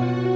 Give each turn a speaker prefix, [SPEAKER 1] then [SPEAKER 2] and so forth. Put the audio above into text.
[SPEAKER 1] Thank you.